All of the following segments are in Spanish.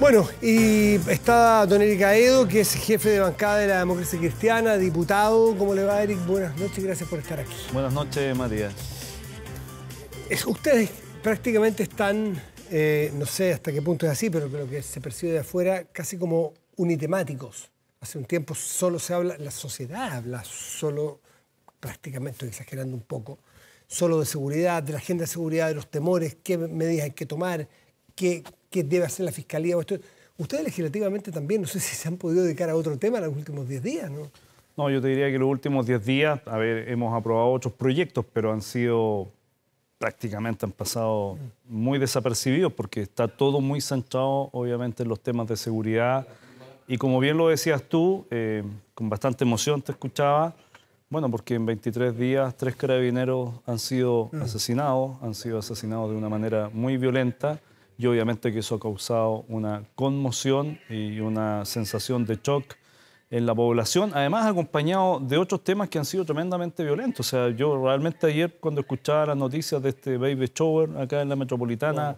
Bueno, y está don Eric Aedo, que es jefe de bancada de la democracia cristiana, diputado. ¿Cómo le va, Eric? Buenas noches, gracias por estar aquí. Buenas noches, Matías. ustedes prácticamente están, eh, no sé hasta qué punto es así, pero creo que se percibe de afuera, casi como unitemáticos. Hace un tiempo solo se habla, la sociedad habla solo, prácticamente estoy exagerando un poco, solo de seguridad, de la agenda de seguridad, de los temores, qué medidas hay que tomar, qué, debe hacer la Fiscalía. Ustedes legislativamente también, no sé si se han podido dedicar a otro tema en los últimos 10 días, ¿no? No, yo te diría que los últimos 10 días, a ver, hemos aprobado otros proyectos, pero han sido prácticamente han pasado muy desapercibidos porque está todo muy centrado, obviamente, en los temas de seguridad y como bien lo decías tú, eh, con bastante emoción te escuchaba, bueno, porque en 23 días tres carabineros han sido mm. asesinados, han sido asesinados de una manera muy violenta y obviamente que eso ha causado una conmoción y una sensación de shock en la población, además acompañado de otros temas que han sido tremendamente violentos. O sea, yo realmente ayer cuando escuchaba las noticias de este baby shower acá en la metropolitana,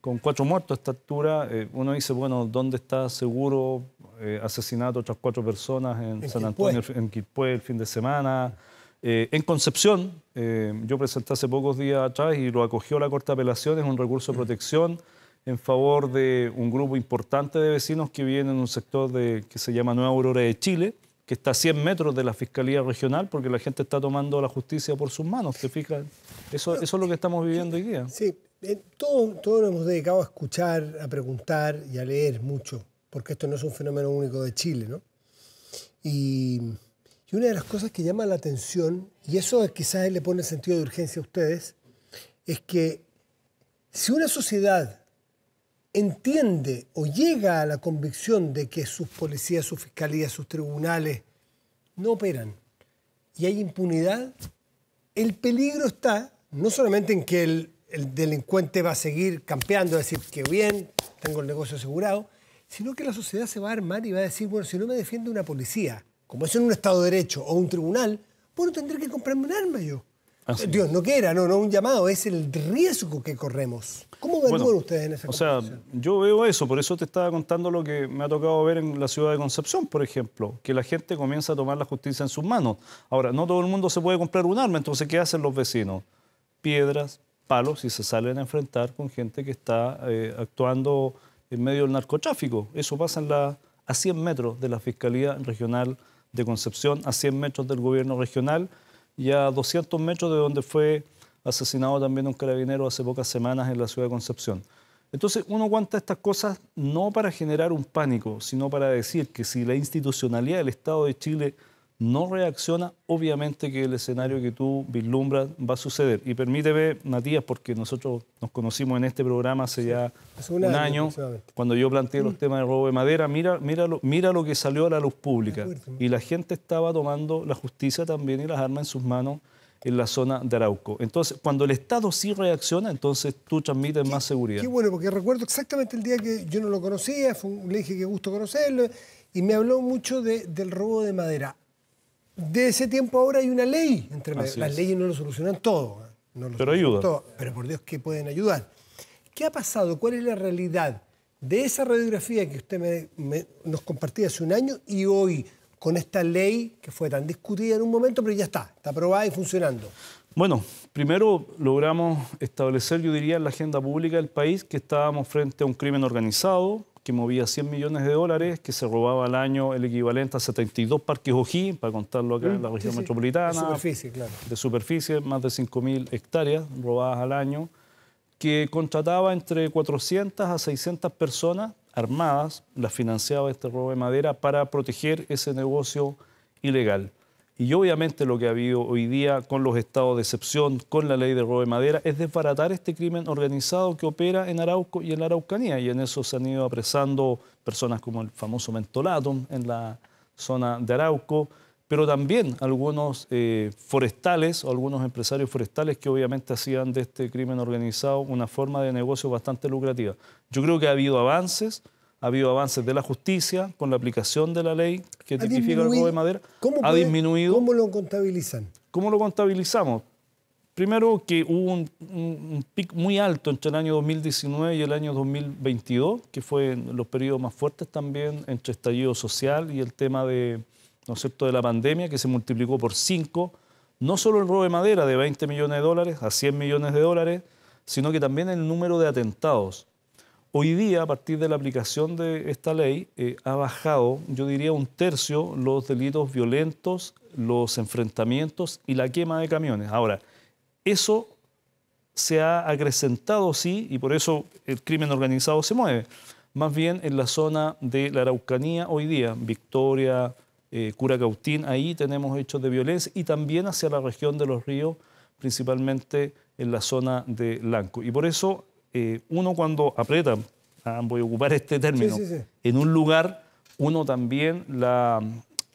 con cuatro muertos a esta altura, eh, uno dice, bueno, ¿dónde está seguro eh, asesinato otras cuatro personas en, San Antonio, en Quilpué el fin de semana. Eh, en Concepción, eh, yo presenté hace pocos días atrás y lo acogió la Corte de Apelaciones, un recurso de protección en favor de un grupo importante de vecinos que viven en un sector de, que se llama Nueva Aurora de Chile, que está a 100 metros de la Fiscalía Regional, porque la gente está tomando la justicia por sus manos, ¿te fijas? Eso, eso es lo que estamos viviendo hoy día. Sí, todos todo nos hemos dedicado a escuchar, a preguntar y a leer mucho porque esto no es un fenómeno único de Chile, ¿no? Y, una de las cosas que llama la atención, y eso quizás le pone sentido de urgencia a ustedes, es que si una sociedad entiende o llega a la convicción de que sus policías, sus fiscalías, sus tribunales no operan y hay impunidad, el peligro está no solamente en que el, el delincuente va a seguir campeando, decir que bien, tengo el negocio asegurado, sino que la sociedad se va a armar y va a decir, bueno, si no me defiende una policía, como es en un Estado de Derecho o un tribunal, bueno, tendré que comprarme un arma yo. Dios no quiera, no, no un llamado, es el riesgo que corremos. ¿Cómo evalúan ustedes en esa O sea, yo veo eso, por eso te estaba contando lo que me ha tocado ver en la ciudad de Concepción, por ejemplo, que la gente comienza a tomar la justicia en sus manos. Ahora, no todo el mundo se puede comprar un arma, entonces, ¿qué hacen los vecinos? Piedras, palos y se salen a enfrentar con gente que está eh, actuando en medio del narcotráfico. Eso pasa en la, a 100 metros de la Fiscalía Regional de Concepción, a 100 metros del gobierno regional y a 200 metros de donde fue asesinado también un carabinero hace pocas semanas en la ciudad de Concepción. Entonces uno cuenta estas cosas no para generar un pánico, sino para decir que si la institucionalidad del Estado de Chile no reacciona, obviamente que el escenario que tú vislumbras va a suceder. Y permíteme, Matías, porque nosotros nos conocimos en este programa hace ya un, año, cuando yo planteé los mm. temas de robo de madera, mira, mira, lo, mira lo que salió a la luz pública. Y la gente estaba tomando la justicia también y las armas en sus manos en la zona de Arauco. Entonces, cuando el Estado sí reacciona, entonces tú transmites más seguridad. Qué bueno, porque recuerdo exactamente el día que yo no lo conocía, fue le dije que gusto conocerlo, y me habló mucho del robo de madera de ese tiempo ahora hay una ley. Entre Las leyes no lo solucionan todo. pero ayudan. pero por Dios que pueden ayudar. ¿Qué ha pasado? ¿Cuál es la realidad de esa radiografía que usted nos compartía hace un año y hoy con esta ley que fue tan discutida en un momento, pero ya está, está aprobada y funcionando? Bueno, primero logramos establecer, yo diría, en la agenda pública del país que estábamos frente a un crimen organizado, que movía 100 millones de dólares, que se robaba al año el equivalente a 72 parques OJI, para contarlo acá en la mm, región metropolitana. De superficie, claro. De superficie, más de 5.000 hectáreas robadas al año, que contrataba entre 400 a 600 personas armadas, las financiaba este robo de madera para proteger ese negocio ilegal. Y obviamente lo que ha habido hoy día con los estados de excepción, con la ley de robo de madera, es desbaratar este crimen organizado que opera en Arauco y en la Araucanía. Y en eso se han ido apresando personas como el famoso mentolato en la zona de Arauco, pero también algunos eh, forestales o algunos empresarios forestales que obviamente hacían de este crimen organizado una forma de negocio bastante lucrativa. Yo creo que ha habido avances ha habido avances de la justicia con la aplicación de la ley que tipifica el robo de madera. ¿Cómo ha disminuido. ¿Cómo lo contabilizan? ¿Cómo lo contabilizamos? Primero que hubo un, un, pic muy alto entre el año 2019 y el año 2022, que fue en los periodos más fuertes también entre estallido social y el tema de, ¿no es cierto? de la pandemia, que se multiplicó por cinco. No solo el robo de madera de 20 millones de dólares a 100 millones de dólares, sino que también el número de atentados. Hoy día, a partir de la aplicación de esta ley, eh, ha bajado, yo diría, un tercio los delitos violentos, los enfrentamientos y la quema de camiones. Ahora, eso se ha acrecentado, sí, y por eso el crimen organizado se mueve. Más bien en la zona de la Araucanía hoy día, Victoria, eh, Curacautín, ahí tenemos hechos de violencia y también hacia la región de los ríos, principalmente en la zona de Lanco. Y por eso eh, uno cuando aprieta, ah, voy a ocupar este término, en un lugar, uno también la,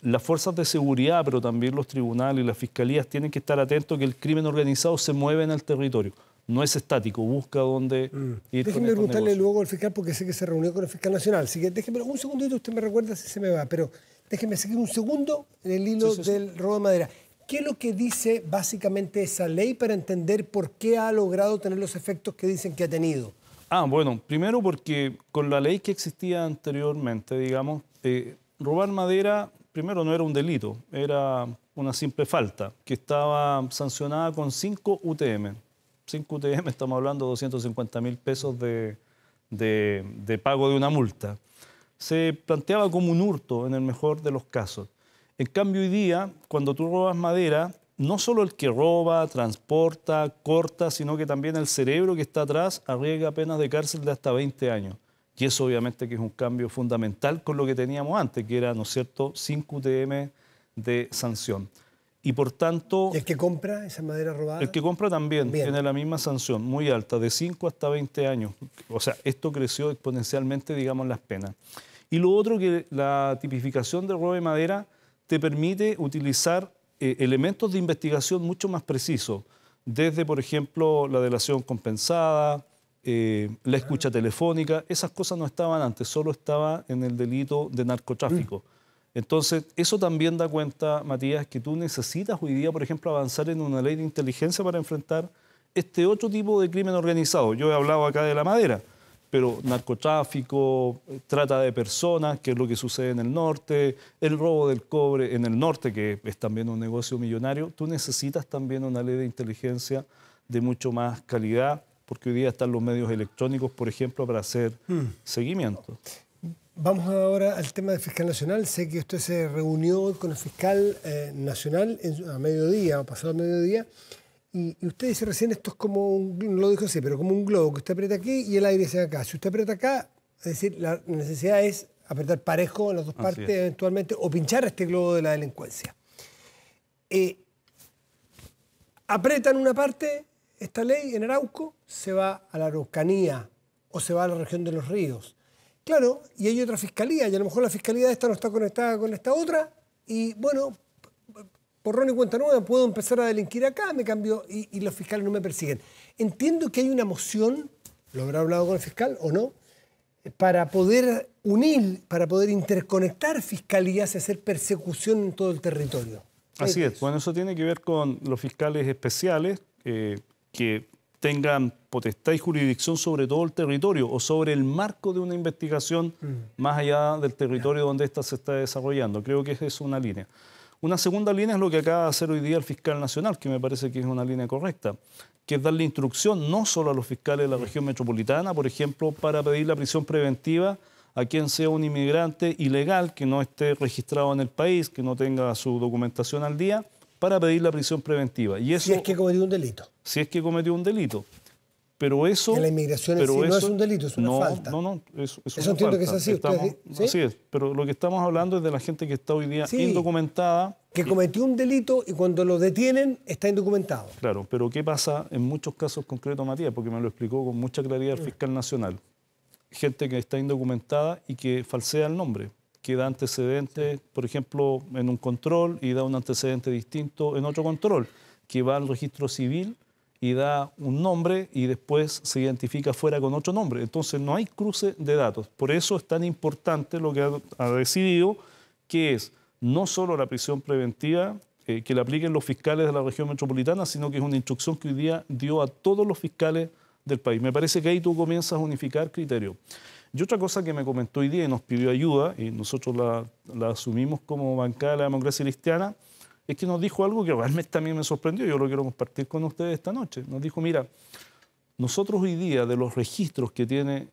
las fuerzas de seguridad, pero también los tribunales y las fiscalías tienen que estar atentos que el crimen organizado se mueve en el territorio. No es estático, busca dónde mm. ir. Déjeme preguntarle luego al fiscal, porque sé que se reunió con el fiscal nacional. Así que déjeme un segundito, usted me recuerda si se me va, pero déjeme seguir un segundo en el hilo del robo de madera. ¿Qué es lo que dice básicamente esa ley para entender por qué ha logrado tener los efectos que dicen que ha tenido? Ah, bueno, primero porque con la ley que existía anteriormente, digamos, eh, robar madera primero no era un delito, era una simple falta que estaba sancionada con 5 UTM. 5 UTM, estamos hablando de 250 mil pesos de, de, pago de una multa. Se planteaba como un hurto en el mejor de los casos. En cambio, hoy día, cuando tú robas madera, no solo el que roba, transporta, corta, sino que también el cerebro que está atrás arriesga penas de cárcel de hasta 20 años. Y eso obviamente que es un cambio fundamental con lo que teníamos antes, que era, ¿no es cierto?, 5 UTM de sanción. Y por tanto... ¿Y el que compra esa madera robada? El que compra también tiene la misma sanción, muy alta, de 5 hasta 20 años. O sea, esto creció exponencialmente, digamos, las penas. Y lo otro que la tipificación de robo de madera te permite utilizar eh, elementos de investigación mucho más precisos, desde, por ejemplo, la delación compensada, eh, la escucha telefónica, esas cosas no estaban antes, solo estaba en el delito de narcotráfico. Mm. Entonces, eso también da cuenta, Matías, que tú necesitas hoy día, por ejemplo, avanzar en una ley de inteligencia para enfrentar este otro tipo de crimen organizado. Yo he hablado acá de la madera, pero narcotráfico, trata de personas, que es lo que sucede en el norte, el robo del cobre en el norte, que es también un negocio millonario, tú necesitas también una ley de inteligencia de mucho más calidad porque hoy día están los medios electrónicos, por ejemplo, para hacer hmm. seguimiento. Vamos ahora al tema del fiscal nacional. Sé que usted se reunió con el fiscal eh, nacional a mediodía, o pasado mediodía, y, usted dice recién esto es como un, no lo dijo así, pero como un globo que usted aprieta aquí y el aire se va acá. Si usted aprieta acá, es decir, la necesidad es apretar parejo en las dos partes eventualmente o pinchar este globo de la delincuencia. Eh, apretan una parte esta ley en Arauco se va a la Araucanía o se va a la región de los ríos. Claro, y hay otra fiscalía, y a lo mejor la fiscalía de esta no está conectada con esta otra, y bueno, por Ron y cuenta nueva, puedo empezar a delinquir acá, me cambio, y, los fiscales no me persiguen. Entiendo que hay una moción, lo habrá hablado con el fiscal o no, para poder unir, para poder interconectar fiscalías y hacer persecución en todo el territorio. Así es, bueno, eso tiene que ver con los fiscales especiales, eh, que tengan potestad y jurisdicción sobre todo el territorio o sobre el marco de una investigación mm. más allá del territorio donde ésta se está desarrollando. Creo que esa es una línea. Una segunda línea es lo que acaba de hacer hoy día el fiscal nacional, que me parece que es una línea correcta, que es darle instrucción no solo a los fiscales de la región metropolitana, por ejemplo, para pedir la prisión preventiva a quien sea un inmigrante ilegal que no esté registrado en el país, que no tenga su documentación al día, para pedir la prisión preventiva. Y eso, si es que cometió un delito. Si es que cometió un delito. Pero eso... la inmigración pero no es un delito, es una no, falta. No, no, es, es Eso entiendo que es así. Así es, pero lo que estamos hablando es de la gente que está hoy día indocumentada. Que cometió un delito y cuando lo detienen está indocumentado. Claro, pero ¿qué pasa en muchos casos concretos, Matías? Porque me lo explicó con mucha claridad el mm. fiscal nacional. Gente que está indocumentada y que falsea el nombre que da antecedentes, por ejemplo, en un control y da un antecedente distinto en otro control, que va al registro civil y da un nombre y después se identifica fuera con otro nombre. Entonces no hay cruce de datos. Por eso es tan importante lo que ha, decidido, que es no solo la prisión preventiva, eh, que le apliquen los fiscales de la región metropolitana, sino que es una instrucción que hoy día dio a todos los fiscales del país. Me parece que ahí tú comienzas a unificar criterios. Y otra cosa que me comentó hoy día y nos pidió ayuda, y nosotros la, la asumimos como bancada de la democracia cristiana, es que nos dijo algo que realmente también me sorprendió, yo lo quiero compartir con ustedes esta noche. Nos dijo, mira, nosotros hoy día de los registros que tiene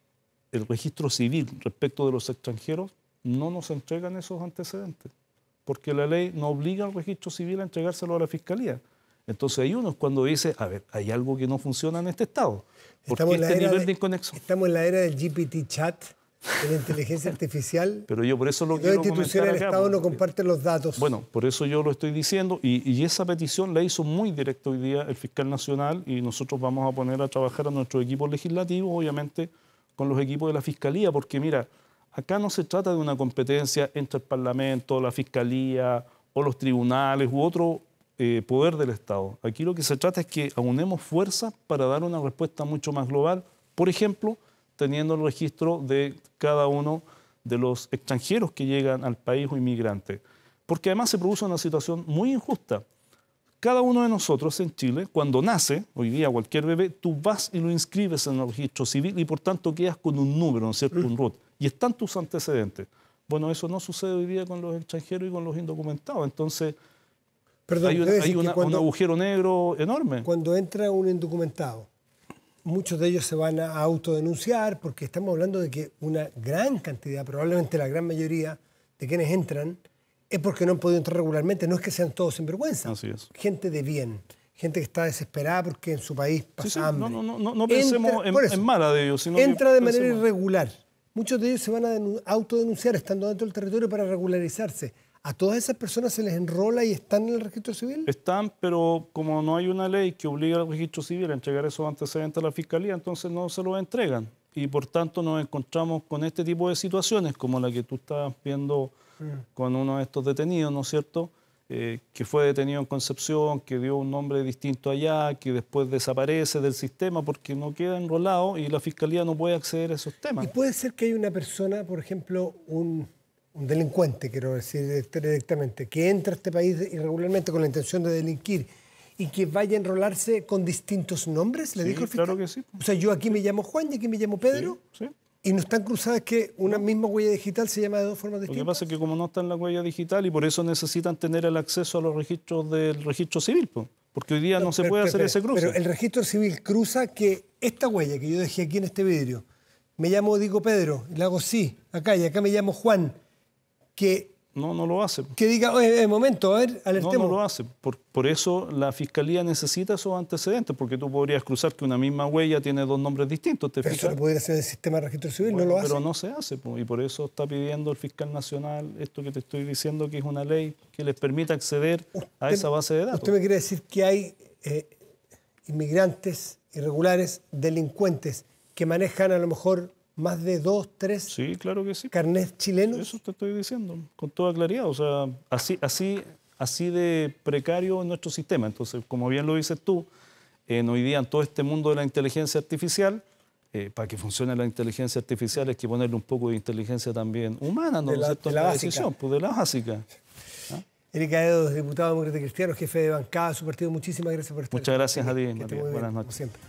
el registro civil respecto de los extranjeros, no nos entregan esos antecedentes, porque la ley no obliga al registro civil a entregárselo a la fiscalía. Entonces hay uno cuando dice, a ver, hay algo que no funciona en este Estado. ¿Por Estamos qué en la este nivel de- de inconexión? Estamos en la era del GPT chat, de la inteligencia artificial. Pero yo por eso lo quiero instituciones del Estado no porque- comparten los datos. Bueno, por eso yo lo estoy diciendo y, y esa petición la hizo muy directa hoy día el fiscal nacional y nosotros vamos a poner a trabajar a nuestro equipo legislativo, obviamente con los equipos de la fiscalía, porque mira, acá no se trata de una competencia entre el Parlamento, la fiscalía o los tribunales u otro eh, poder del Estado. Aquí lo que se trata es que aunemos fuerzas para dar una respuesta mucho más global, por ejemplo, teniendo el registro de cada uno de los extranjeros que llegan al país o inmigrantes. Porque además se produce una situación muy injusta. Cada uno de nosotros en Chile, cuando nace, hoy día cualquier bebé, tú vas y lo inscribes en el registro civil y por tanto quedas con un número, ¿no es cierto? Un RUT. Y están tus antecedentes. Bueno, eso no sucede hoy día con los extranjeros y con los indocumentados. Entonces, Perdón, hay, un, hay agujero negro enorme. cuando entra un indocumentado, muchos de ellos se van a autodenunciar porque estamos hablando de que una gran cantidad, probablemente la gran mayoría de quienes entran, es porque no han podido entrar regularmente. No es que sean todos sinvergüenza. Así es. Gente de bien, gente que está desesperada porque en su país pasa Sí, sí, hambre. no, no, no, no, pensemos Entra- en, eso, en mala de ellos, sino entra de manera pensemos- irregular. Muchos de ellos se van a denu- autodenunciar estando dentro del territorio para regularizarse. ¿A todas esas personas se les enrola y están en el registro civil? Están, pero como no hay una ley que obliga al registro civil a entregar esos antecedentes a la fiscalía, entonces no se los entregan. Y por tanto nos encontramos con este tipo de situaciones, como la que tú estás viendo con uno de estos detenidos, ¿no es cierto? Eh, que fue detenido en Concepción, que dio un nombre distinto allá, que después desaparece del sistema porque no queda enrolado y la fiscalía no puede acceder a esos temas. Y puede ser que haya una persona, por ejemplo, un, un delincuente, quiero decir direct- directamente, que entra a este país irregularmente con la intención de delinquir y que vaya a enrolarse con distintos nombres, le Sí, dijo el fiscal. claro que sí. O sea, yo aquí me llamo Juan y aquí me llamo Pedro. Sí, sí. Y no están cruzadas que una misma huella digital se llama de dos formas Lo que distintas. pasa es que como no está en la huella digital y por eso necesitan tener el acceso a los registros del registro civil, po, porque hoy día no, se pero- puede pero- hacer pero- ese cruce. Pero el registro civil cruza que esta huella que yo dejé aquí en este vidrio, me llamo Digo Pedro, y le hago sí, acá y acá me llamo Juan, que, No, no lo hace. que diga, oye, momento, a ver, No, alertemos. no lo hace. Por, por eso la fiscalía necesita esos antecedentes, porque tú podrías cruzar que una misma huella tiene dos nombres distintos. ¿te Pero eso lo pudiera hacer el sistema de registro civil, Bueno, no lo hace. Pero no se hace, y por eso está pidiendo el fiscal nacional esto que te estoy diciendo, que es una ley que les permita acceder a esa base de datos. Usted me quiere decir que hay eh, inmigrantes irregulares, delincuentes, que manejan a lo mejor más de dos, tres Sí, claro que sí. carnets chilenos. Eso te estoy diciendo, con toda claridad. O sea, así, así, así de precario es nuestro sistema. Entonces, como bien lo dices tú, en hoy día en todo este mundo de la inteligencia artificial, eh, para que funcione la inteligencia artificial hay que ponerle un poco de inteligencia también humana, ¿no De la- cierto? de la En básica. decisión, pues de la básica. Erika Edo, diputado demócrata cristiano, jefe de bancada de su partido, muchísimas gracias por estar Muchas gracias a ti, bien, Buenas como noches. siempre.